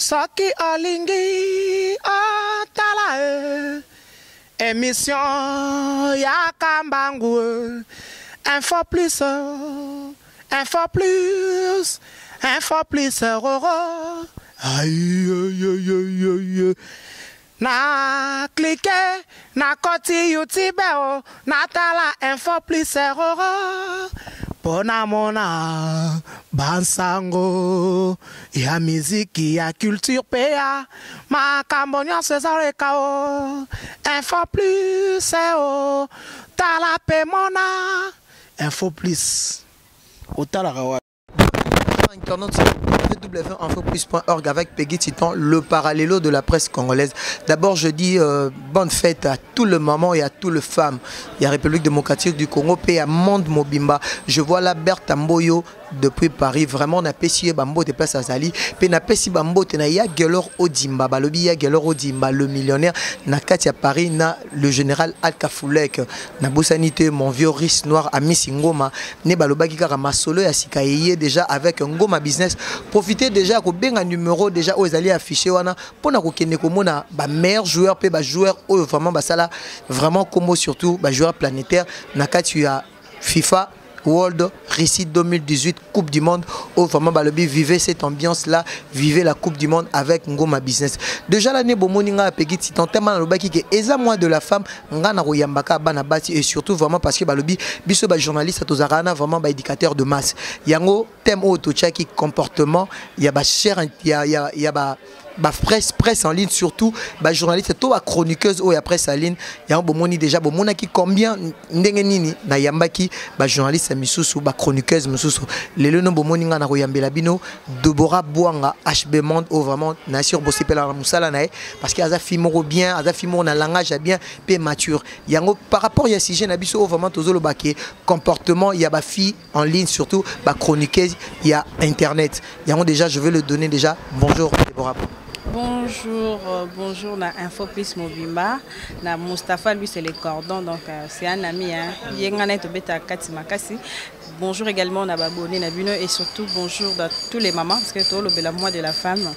soki olingi otala e émission ya kambangu info plus info plus info plus roro. Aïe aïe aïe aïe aïe. Na klike na koti youtube o natala info plus roro mpo namona bansango ya miziki ya culture mpe ya. Makambo nyonso ezaleka o. Info plus o. Tala mpe mona. Info plus. Otalaka wa Internaute sur www.infoplus.org avec Peggy Titan, le parallélo de la presse congolaise. D'abord, je dis euh, bonne fête à tout le maman et à toutes les femmes. Il y a République démocratique du Congo, et à Monde Mobimba. Je vois la Berthe Amboyo depuis Paris. Vraiment, na pesi bambo de place azali. Pe na pesi bambo te na ya Gelor Odimba. Balobi ya Gelor Odimba, le millionnaire. Na Katia Paris, na le général Alka Foulek. Na Bosanité, mon vieux riche noir, ami Singoma. Ne balobaki kaka masolo ya sika yeye déjà avec Ngoma Business. Profitez déjà ko benga numéro déjà aux alliés affiché wana pour na kokende komona ba meilleur joueur pe ba joueur oyo vraiment basala vraiment comme surtout ba joueur planétaire na kati FIFA World Russie 2018 Coupe du Monde. Au vraiment balobi vivez cette ambiance là vivez la Coupe du Monde avec Ngoma Business. Déjà l'année bomoni nga peki titan. Tellement lobaki que eza moi de la femme nga na koyambaka bana bati et surtout vraiment parce que balobi biso ba journaliste tozarana vraiment ba éducateur de masse. Yango thème auto chaki comportement ya ba cher ya ya ya ba ba presse presse en ligne surtout. Ba journaliste to chroniqueuse. Oyo ya presse en ligne yango bomoni déjà. Bomonaki combien ndenge nini na yambaki. Ba journaliste misusu ba chroniqueuse misusu lelo no bomoni nga na koyambela bino. Deborah Bwanga HB Monde. O vraiment na sur bosepela na musala na parce que aza fille moko bien aza fille moko na langage bien pe mature. Yango par rapport ya sujet na biso o vraiment tozoloba ke comportement ya ba fille en ligne surtout ba chroniqueuse ya internet. Yango déjà je vais le donner déjà. Bonjour Deborah. Bonjour, euh, bonjour na Info Plus Mobimba. Na Mustapha, lui c'est les cordons, donc euh, c'est un ami. Hein. Bonjour également na Bino et surtout bonjour à tous les mamans parce que tout le bel mois de la femme.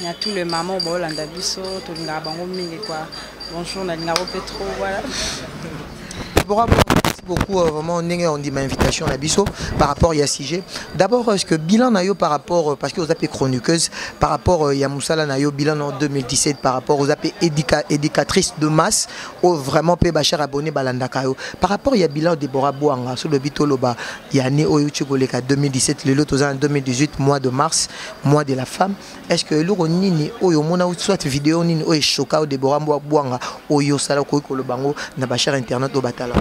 Il y a tous les mamans au Bolanda Biso, tout le monde quoi. Bonjour na Lingaro Petro, voilà. Merci beaucoup euh, vraiment ndenge on dit ma invitation na biso par rapport ya sujet d'abord est-ce que bilan na par rapport euh, parce que vous appelez chroniqueuse par rapport euh, ya musala na bilan en 2017 par rapport aux appelés éduca, éducatrice de masse au vraiment pe ba cher abonné balandaka yo par rapport ya bilan Deborah Bwanga sur le bitolo ba ya année oyo tchikoleka 2017 le lot en 2018 mois de mars mois de la femme. Est-ce que loko nini oyo mona soit vidéo nini oyo choka Deborah Bwanga oyo sala ko ko bango na ba cher internet au batala?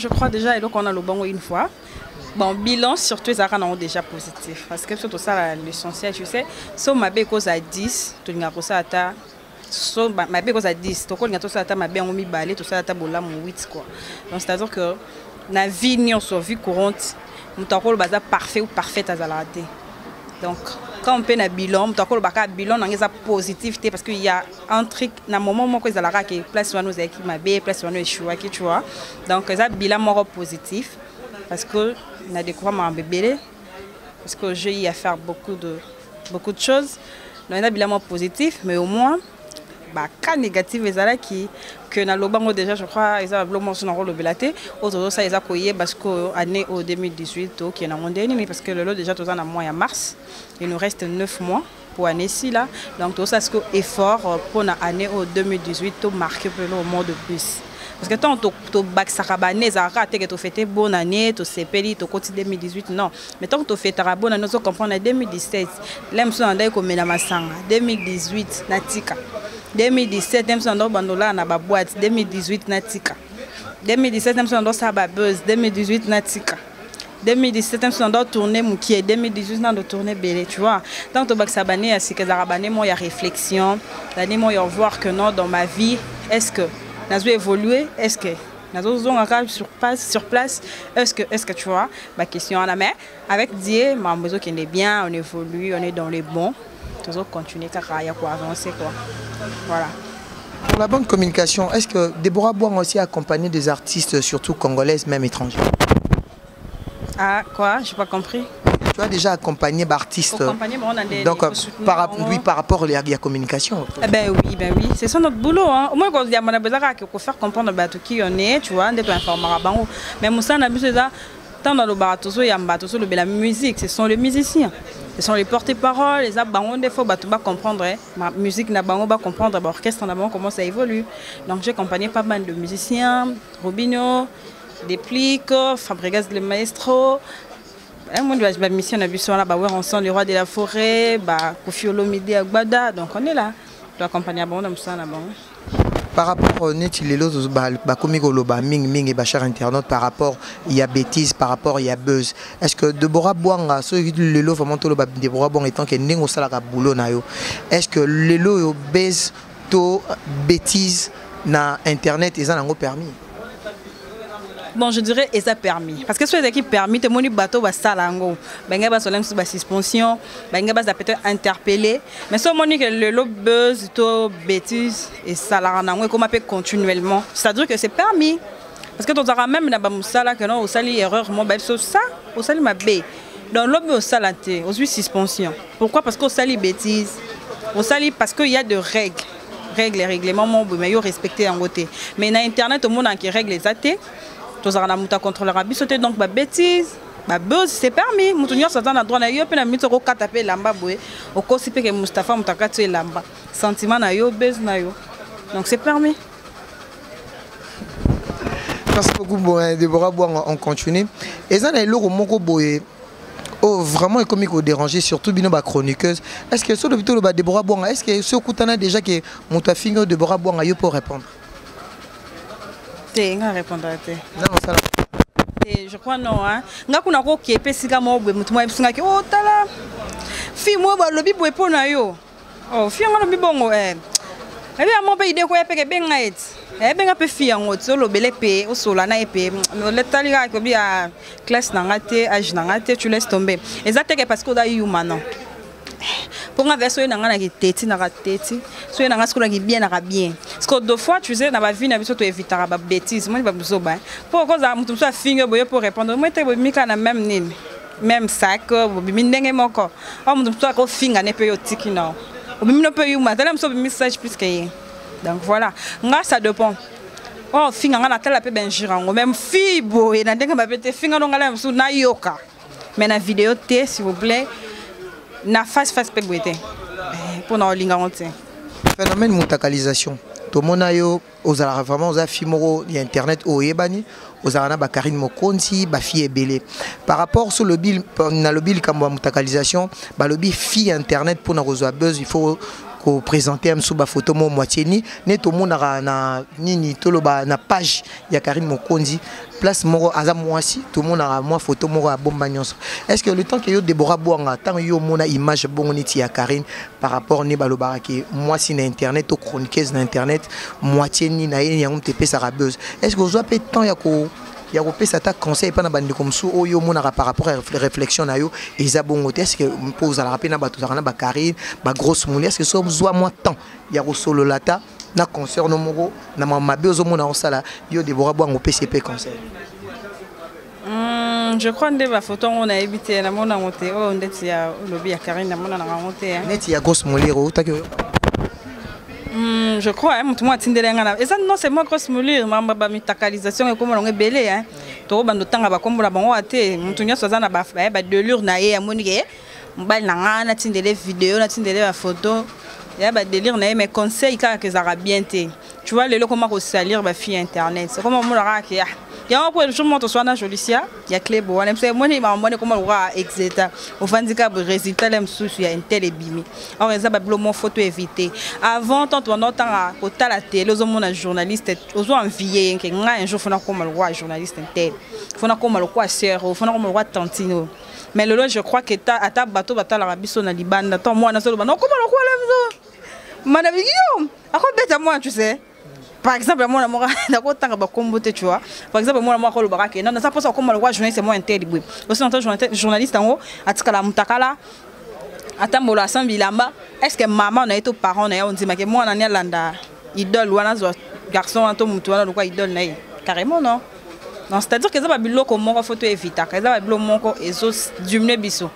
Je crois déjà, et donc on a le bon une fois. Bon, bilan, surtout, arènes ont déjà positif. Parce que surtout ça, l'essentiel, tu sais, si ma bé cause à 10, tu n'as pas ça à. So, ma bé cause à 10, tu connais tout ça à ta, ma bé on mis balé, tout ça à ta, bola, mon 8, quoi. Donc, c'est-à-dire que, la vie, ni en vie courante, le bazar parfait ou parfait à zalaté. donc quand on peut na bilan moto akolobaka bilan nango eza positif te parce que ya un truc na moment moko ezalaka ke place wana ozalaki mabe place wana echouaki tu vois. Donc eza bilan moko positif parce que na découvrir makambo ebele parce que j'ai eu à faire beaucoup de, beaucoup de choses. Donc eza bilan moko positif mais au moins bah, cas négatif ezala qui que na lobango déjà je crois eza biloko so nango lobela te. Oyo tozosala eza koyeba que année au 2018 okende nango ndenge nini parce que lelo déjà toza na mois ya mars. Il nous reste 9 mois pour année ci là. Donc tozosala siko effort pour na année au 2018 tomarke mpelo mois de plus. Parce que tant tobakisaka bane ezalaka teke tofete bonne année tosepeli tokoti 2018 non. Mais tant tofetaka bonne année ozocomprendre na 2017 le mosusu na ndaki komela masanga 2018 natika 2017 ye mosusu na baboite 2018 natika 2017 ye mosusu na ndako sala babuse 2018 natika 2017 mosusu na ndako tourne mokie 2018 na ndo tourne ebele tu vois donc tobakisa bane ya sika ezalaka bane mo ya réflexion bane mo ya voir que non dans ma vie est ce que nazo évoluer est ce que nazozongaka sur sur place est ce que est que tu vois ma question wana mais avec die mambo ezokende bien on évolue on est dans les bons toujours continuer kaka ya avancer quoi voilà Pour la bonne communication, est-ce que Déborah Boang aussi accompagné des artistes, surtout congolaises, même étrangères? Ah, quoi? J'ai pas compris. Tu as déjà accompagné d'artistes. Accompagné, bon, on a des- Donc, des euh, soutenir, par, oui, par rapport à la, communication. Eh ben oui, ben oui, c'est ça notre boulot. Hein. Au moins, quand il y a mon faire comprendre bah, tout qui on est, tu vois, d'être informé. Mais Moussa, on a besoin de tant dans le barato, il y a un bateau, le la musique, ce sont les musiciens. Ce sont les porte-paroles, les abangons, des fois, bah, tu vas comprendre. hein. Ma musique, n'a bango, va comprendre, bah, orchestre, n'a bango, comment ça évolue. Donc, j'ai accompagné pas mal de musiciens, Robinho, Deplico, Fabregas le Maestro. Un monde de la mission, on a vu ça là, bah, ouais, ensemble, le roi de la forêt, bah, Kofi Olomide Agbada. Donc, on est là. Tu accompagner bon dans ça là-bas. par rapport euh, neti lelo bakomi koloba mingimingi bachers internaute par rapport ya bétise par rapport ya buse est ce que debora bwanga soki euh, lelo vraiment toloba debora bwanga etanke ndenge osalaka boulot na yo est ce que lelo oyo euh, buse to bétise na internet eza nango permis? bon je dirais eza permis. Parce que soki ezalaki permis tomoni bato basala yango bangai bazwala mosusu basuspension bangai bazala peut-être interpellé. Mais so omoni ke lelo buse to bétise esalaka nango ekóma mpe continuellement. C'est-à-dire que c'est permis. Parce que tozalaka même na bamosala ke non osali erreur mo bayebi so sa osali mabe donc lobi osala te ozwi suspension. Pourquoi? Parce que osali bétise osali parce qu'il y a de règles. Règles règlement mo boye mais yo respecte yango te mais na internet omonaka règle eza te tozalaka na moto acontrolaka biso te. Donc babétise babose c'est permis. Moto nyonso aza na droit na yo mpe na minitsi okokata mpe elamba boye. Okosi mpe ke mustapha moto akati yo elamba. Sentiment na yo obese na yo. Donc c'est permis. Merci beaucoup débora bwango on continue. Eza na eloko moko boye oyo vraiment ekomi kodéranger surtout bino bachroniqueuse est ce que soki lobi toloba débora bwanga est ce que soki okutana déjà ke moto afingi oyo débora bwanga yo mpo répondre? te nga répondra te. Eh, je crois non hein. Nga kuna ko ke pe sika mo bwe mutu mo ebisinga ke o tala. Fi mo ba lobi bwe pona yo. Oh fi nga lobi bongo eh. Ebe ya mo pe ide ko epe ke benga et ebe nga pe fi yango tso lobele pe o sola na epe mm, le tali ka ko bi ya classe na nga te age na nga te tu laisses tomber. Exactement parce que da yuma non. Mpo nga verse oyo na nga naki teti naka teti. So oyo na nga sikoyo naki bien naka bien. Parce que deux fois tu sais na bavie na biso toevitaka babêtise moni babizoba mpo kozala moto mosusu afingi boye mpo répondre. Moi te bobimi kaka na même nini? Même sac bobimi ndenge moko. O moto mosusu akofinga ne mpe yo otiki na obimi no mpe yuma. Tala mosusu obimi sage plus que ye donc voilà. Nga ça dépend. O finga nga natala mpe benjire yango même fille boye na ndenge babe te finga no ngala mosusu nayoka mais na video te s'il vous plaît na face face mpe boye te mpona olinga ngo te Phénomène mutakalisation. tomona yo ozalaka vraiment oza fi moko ya internet oyo oyebani. Ozalaka na bakarine mokonzi bafi ebele par rapport so lobi nalobi likambo ya mutakalisation balobi fi ya internet mpona kozwa buzz il faut koprésente mosusu bafoto mo moitié ni nde tomonaka na nini toloba na page ya karine mokonzi place moko aza mwasi tomonaka mwa foto moko ya bomba nyonso. Est ce que le temps ke yo debora bwanga ntango yo omona image bongo neti ya karine par rapport nde balobaka ke mwasi na internet to chroniqueuse na internet moitié nini na ye yango buzz. Est ce que ozwa mpe temps ya ko ya kopesa ata conseil epai na bandeko mosusu oyo omonaka par rapport ya réflexion na yo eza bongo te. Estce mpo ozalaka mpe na bato ozalaka na bakarine bagrosse mwa temps ya kosolola ata na concert no moko na mabe ozomona osala yo debora bwango opesi epe conseil? Mm, je crois nde bafoto yango nayebi te namona yango te. Oyo ndeti ya olobi ya karine namonanaka yango te neti ya grosse molire outaki oyo Mm, je crois moto moko atindeli nga na eza non seulement grosse molure mamba bamitakalisation ekóma nango ebele tokobanda otanga bakombola bango wa te moto nyonso aza na badelure na ye amoni ke mobali na nga natindele video natindele bafoto ya badelire na ye mais conseil kaka ezalaka bien te. Tu vois lelo koma kosalir bafille ya internet. Sekoma omonaka ke yango po jour moko toswana jolicia ya clebo wana. Mso emoni bamoni koma lokoka exeta. Ofandi ka résultat le mosusu ya intel ebimi or eza babilo mo foto évité avant tant tobanda otanga kotala tele ozomona journaliste ozwa envie nke ngai un jour fona koma lokwa journaliste intel fona koma lokwa sœur fona koma lokwa tantino. Mais lelo je crois que ata bato batalaka biso na libanda to mwana so lobanda okoma lokwa lemzo mana yo akobeta mwana tu sais par exemple mwana moko nakotanga bakombo te tu vois. Par exemple mwana moko alobaka ke non naza mposa kokoma lokwa journaliste mo intel boye osi nata journaliste yango atikala mutakala atambola asan bilamba est ce que mama na ye to parent na ye ondimake mwana ni alanda idole wana azwa garçon wana to motu wana lokwa idole na ye? Carrément non. Donc c'est à dire que eza babiloko moko fo toevitaka eza babiloko moko ezodimine biso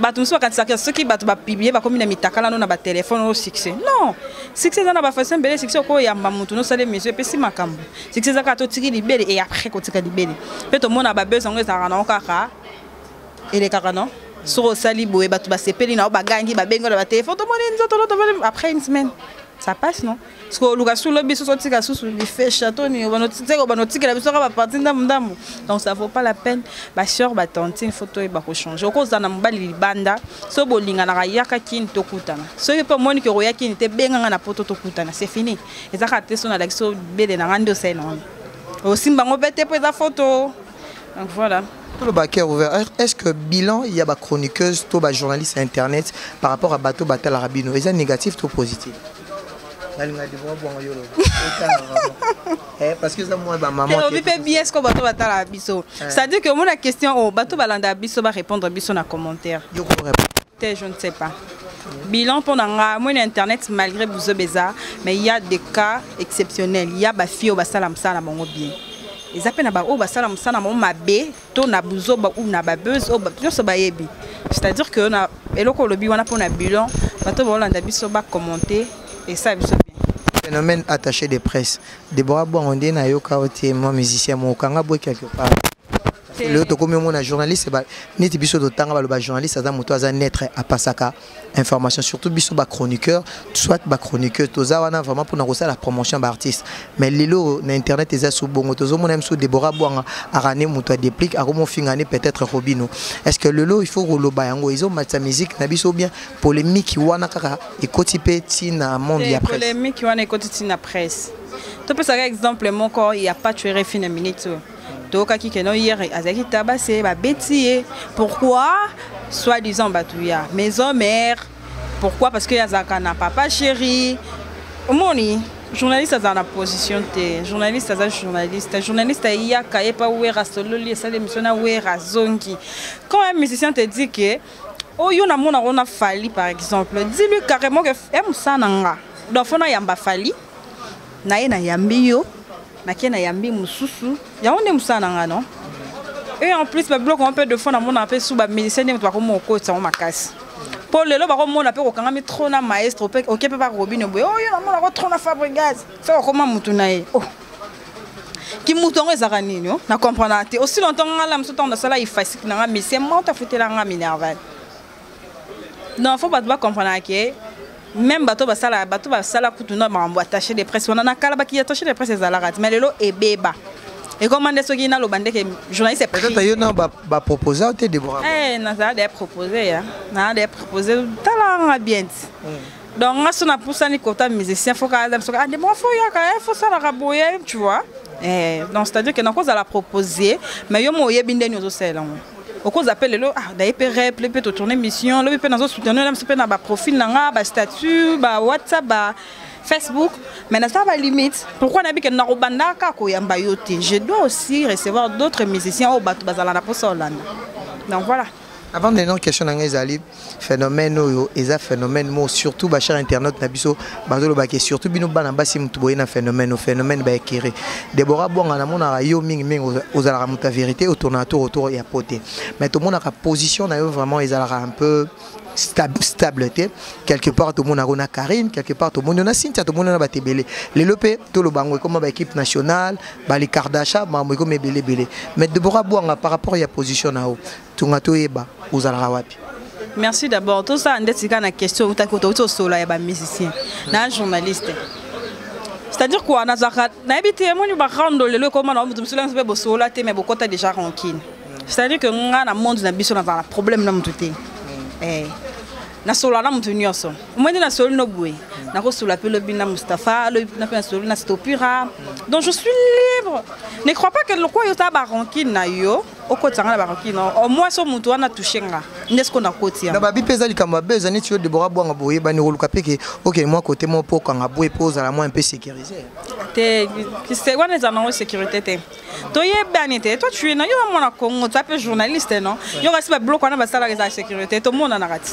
bato mosusu bakanisaka soki bato bapiblie bakomi na mitakala no na batelefone oyo succès. Non! Succès eza na bafaçon ebele succès okoyamba motu nosala émission epesi makambo. Succès eza kaka totiki libele e après kotika libele. Mpe tomona babese yango ezalaka nango kaka elekaka non? Soki osali boye bato basepeli na yo bagangi babengi na batelefone. Tomoni nzoto lo tomoni après une semaine ça passe non? Parce que lifesha toni banotikela biso kaka baparti ndambu ndambu donc ça vaut pas la peine. Baseur batantine fo toyeba kochange okozala na mobali libanda so bolinganaka yaka kini tokutana soki mpe omoni ke na poto tokutana c'est fini. So so te mpo eza foto donc voilà. Le baquet ouvert. Est-ce que bilan, il y a des chroniqueuses, tout les journalistes Internet par rapport à Bateau Batal Arabino Est-ce négatif ou positif? Parce que moi ba maman obi mpe que bato batala biso? C'est-à-dire que omona question oyo bato balanda biso barépondre biso na commentaire te je ne sais pas. Bilan mpo na nga moi na internet malgré buzo beza mais il y a des cas exceptionnels. Il y a bafille oyo basala mosala na bango bien. Eza mpe na baoyo basala mosala na bango mabe to na buzo ou na babeuse oyo nyonso bayebi c'est-à-dire que na eloko olobi wana mpo na bilan bato baolanda biso bacommante esala biso bien phénomène attaché de presse déborah bwango nde nayoka o te mwa musicien mokanga boye quelque part lelo tokomi omona journaliste neti biso totanga baloba journaliste aza moto aza netre apasaka information surtout biso bachroniqueur soit bachroniqueur toza wana vraiment mpona kosala promotion baartiste mais lelo na internet eza so bongo tozomona biso débora bwanga arane moto adéplique akomofingane peut-être robino. Est ce que lelo il faut koloba yango ezomatisa musique na biso bien polémique wana kaka ekoti mpe ntina monde ya presse? polémique wana ekoti ntina presse. Topesaka exemple moko ya pas tuere fi na minute toyokaki keno hier azalaki tabase babeti ye. Pourquoi? Soi-disant bato ya maison mère. Pourquoi? Parce que azalaka na papa chéri. Omoni journaliste aza na position te. Journaliste aza journaliste. Journaliste ayaka ye mpa wera sololi esala émission na wera azongi quand un musicien te dit que oyo namonako na fali par exemple dis-lui carrément que e mosala na nga donc fo nayamba fali na ye nayambi yo nake nayambi mosusu. Yango nde mosala na nga non? E en plus babiloko mpe de fois namona mpe su bamusicien nde moto bakoma okotisa yango makasi. Mpo lelo bakomona mpe kokangami tro na maestre oke mpe barobine boye oyo namonako tro na fabrigaz fe kokoma mutu na ye kimutu yango ezalaka nini o na comprendre te aussi longtemps ngala mosu ntango nasala ifasike nanga misie moko tafutelanga minerval. Donc fo bato bacomprendre ke même bato basala bato basala kutu na makambo attaché de presse wana na kala baki attaché de presse ezalaka te mais lelo ebeba ekoma nde soki naloba ndeke journaliste peut-être yo na bapropose o te débora nazala de propose ya nazala de propose talanga bien ti donc nga so napusani kota musicien fo kaaza biso ah débora fo yaka fo salaka boye tu vois. Donc c'est à dire ke nakozala proposer mais yo mo oyebi ndeni ozosalela ngo okozwa mpe lelo ah daye mpe reple mpe totourne mission lobi mpe nazosoutenir biso mpe na baprofil na nga bastatut bawhatsapp ba facebook mais nasala balimite pourquoi nayebi ke nakobanda kaka koyamba yo te je dois aussi recevoir d'autres musiciens oyo bato bazala na mposa olanda donc voilà avant de non question na ngai ezali phénomène oyo eza phénomène surtout bachar internaute na biso surtout bino bana basi motu boye na phénomène phénomène baekiri débora bwanga namonaka yo mingimingi ozalaka moto ya vérité otournaka tour autour ya po te mais tomonaka position na yo vraiment un peu stabilité quelque part tout le monde a Karine quelque part tout le monde on a Cynthia tout le monde a Batebele. Les Lopé tout le bango comme ma équipe nationale ba les Kardasha ma moi comme belé belé mais Deborah Bouanga par rapport à la position nao tout nga to yeba uzalaka wapi Merci d'abord. Tout ça ndeti kana question utaki to solo ya ba musicien na journaliste. C'est-à-dire quoi nazaka nayebi te moni barando lelo ekoma na mutu mosolo nyonso mpe bosola te mais bokɔta déjà rankine mm. c'est-à-dire que nga na monde na biso nazala na problème na mutu te. 哎、nasola na motu nyonso. Omoi nde nasoli no boye. Nakosolola mpe lobi na mustapha lobi na mpe nasolobi na stopura donc je suis libre. Ne crois pas que lokwa yo tala barankine na yo okotisanga na barankine au moins so motu wana touche nga nde siko nakoti na babi mpe eza likambo mabe eza neti yo debora bwanga boyebani koluka mpe ke okende mwa kote mo mpo okanga boye mpo ozala mwa mpe sécurisé. Te wana eza nango sécurité te. Toyebani te to tue na yo bamona congo toza mpe journaliste non? Yo kasi babiloko wana basalaka eza sécurité tomonanaka ti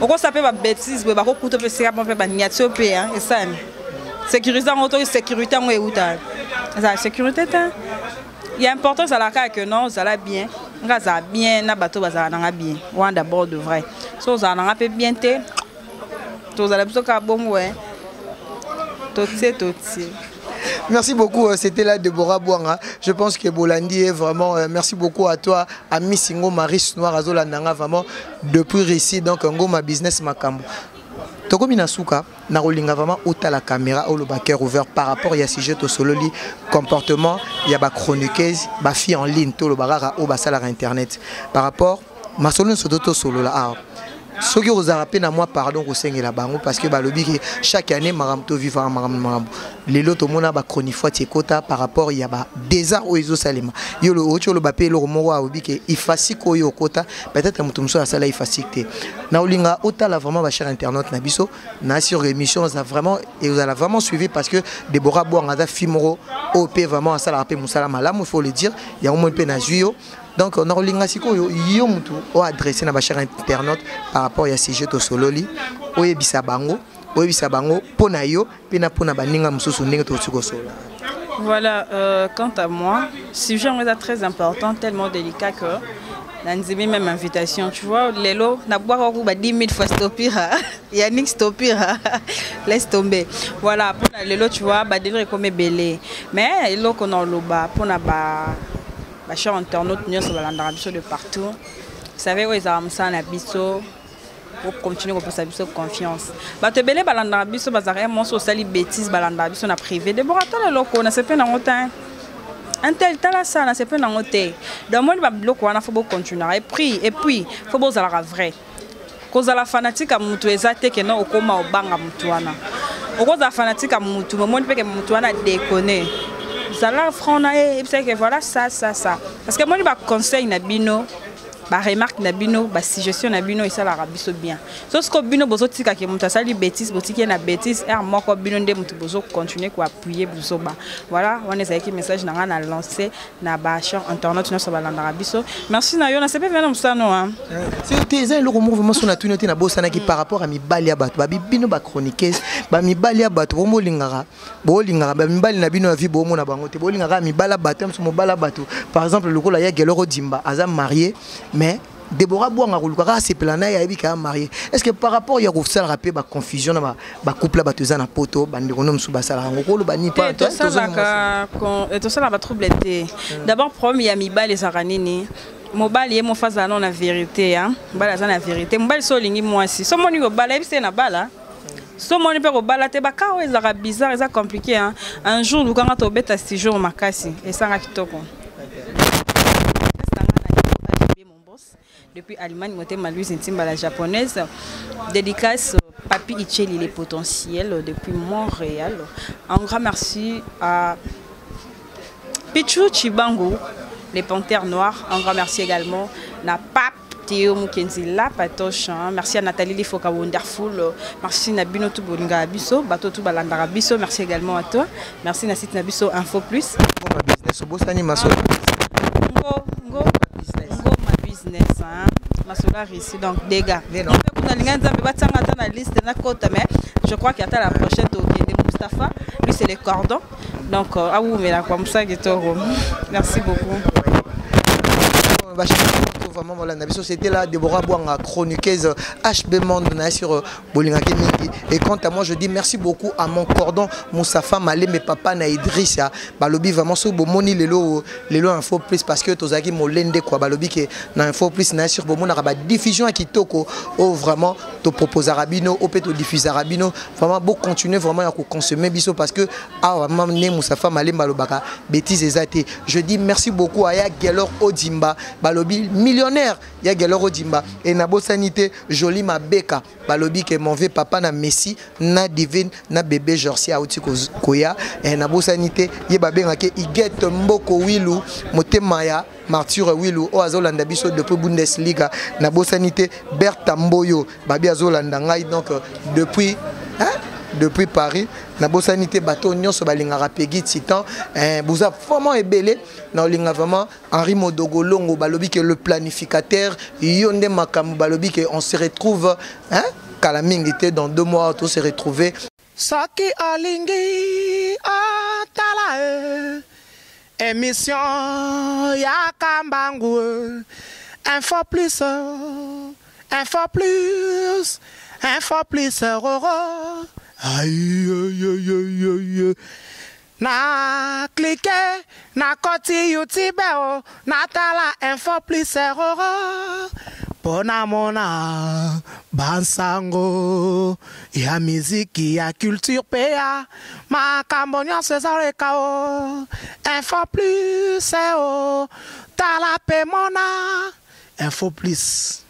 okosa mpe babétise boye bakokuta mpe esika mo mpe baniatio mpe esani sécurité yango to sécurité yango euta. Eza sécurité te. Ya important ezalaka ke non ozala bien. Nga azala bien na bato bazala nanga bien. Wana d'abord de vrai. So ozala nanga mpe bien te. Tozala biso kaka bongo e totie totie Merci beaucoup, euh, c'était là Deborah Bouanga. Je pense que Bolandi est vraiment. Euh, merci beaucoup à toi, à Missingo Maris Noir Azolandanga, vraiment depuis ici. Donc, un ma business makambo. tokomi na suka nakolinga vraiment otala caméra oyo loba cœur ouvert par rapport ya sujet tosololi comportement ya bachroniqueuse bafille en ligne toloba kaka oyo basalaka internet par rapport masolo nyonso to tosolola awa soki ozala mpe na mwa pardon kosengela bango parce que balobi ke chaque année makambo tovivaka makambo makambo lelo tomona bachronifoite ekota par rapport ya badésart oyo ezosalema. Yo oti oloba mpe eloko moko alobi ke ifasike oyo okota peut-être moto mosusu asala ifasike te. Na olinga otala vraiment bachere internaute na biso na sur émission oza vraiment ezala vraiment suivi parce que debora bwanga aza fi moko oyo mpe vraiment asalaka mpe mosala malamu il faut le dire. Yango moi mpe nazwi yo donc nakolinga sikoyo yo motu oadresse na bachere internaute par rapport ya sujet Voilà, euh, quant à moi, sujet très important, tellement délicat que même invitation tu vois lelo nabwaka kuba 10 000 fois stopira yannick stopira laisse tomber. Voilà lelo tu vois badélire ekoma ebele mais eloko na oloba mpona ba bachere internaute nyonso balandaka biso de partout. Savez oyo ezalaka mosala na biso. Ocontinue kopesa biso confiance. Bato ebele balandaka biso bazalaka monso osali bétise balandaka biso na privé. Debora tala eloko na sepe nango te intel tala ça na sepe nango te. Donc moni babiloko wana fo bocontinuaka epuis epuis fo bozalaka vrai. Kozala fanatique ya motu eza te keno okóma obanga motu wana. Okozala fanatique ya motu momoni mpeke motu wana dekone zala franc na ye ebisaki voilà ça ça ça. Parce que moni baconseil na bino baremarque na bino basuggestion na bino esalaka biso bien. So siko bino bozotikaki moto asali bétise botiki ye na bétise ere moko bino nde moto bozocontinue koappuye biso ba voilà wana ezalaki message na ngai na lancé na bachamp internet nyonso balandaka biso merci na yo nasepe vena mosano te eza eloko moko vraimen so natuni te nabosanaki par rapport ya mibali ya bato. Babi bino bachroniqueuse bamibali ya bato bomolingaka boolingaka bamibali na bino ya vie boomona bango te. Boolingaka mibali ya bato moso mobali ya bato. Par exemple lokola ya geloko dimba aza marié mais debora bwanga koluka kaka sepela na ye ayebi kaya marie est ce que par rapport ya kosalaka mpe baconfusion na bacouple bato eza na poto bandeko nde mosusu basalaka yango koloba nini tosalaka batrouble te d'abord problème ya mobali ye na vérité na vérité. Mobali so olingi mwasi so moni na bala so moni mpe kobala te ezalaka bizarre eza compliqué un jour lukanga tobeta stijour makasi esanga kitoko depuis Allemagne, Motema Louise Ntimba, la japonaise. Dédicace Papi Icheli, les potentiels, depuis Montréal. Un grand merci à Pichu Chibango, les panthères noirs. Un grand merci également à Pape. Théo Mukenzi la patoche merci à Nathalie Lifoka Wonderful merci à Bino Tubolinga Biso Bato Tubalandara Biso merci également à toi merci na site Nabiso Info Plus business obosani masolo ngo ngo ngo ma business ici donc dégâts. Kuna linga nzambe batianga ata na liste na kota mais je crois qu'il y a la prochaine tokende Mustafa lui c'est les cordons. Donc awumela kwa musaki toro merci beaucoup vraiment molanda biso c'était là Deborah Bouanga chroniqueuse HB Monde sur bolingaki mingi et quant à moi je dis merci beaucoup à mon cordon Moussafa Malé mes papa na Idrissa balobi vraiment so bomoni lelo lelo info plus parce que tozaki molende quoi. Balobi ke na info plus na sur bomona ba diffusion à kitoko. Oh vraiment to proposer rabino au peut to diffuser rabino. Vraiment beau continuer vraiment à consommer biso parce que ah vraiment né Moussafa Malé balobaka bêtise ezate je dis merci beaucoup à ya Gelor Odimba. Balobi millionnaire. Ya geloro dimba e nabosani te joli mabeka. Balobi ke mon vieux papa na messi na divine na bébé jorsi auti koya. E nabosani te ye babengaki iget mboko wilu motema ya martyre wilu oyo azolanda biso depuis bundesliga. Nabosani te berta mboyo. Babi azolanda donc depuis hein? Depuis paris nabosani te bato nyonso balingaka pegi titan eh, boza vraiment ebele. Na olinga vraiment henri modogolongo balobi ke le planificateur yo nde balobi ke on se retrouve hein? kala mingi dans deux mois to se retrouver soki olingi otala e émission ya kambangu info plus info plus info plus roro aïe aïe aïe aïe aïe na cliquer na koti youtube o. Na tala info plus mona bansango. Ya miziki ya culture mpe ya makambo nyonso ezaleka o. Info plus tala mona. Info plus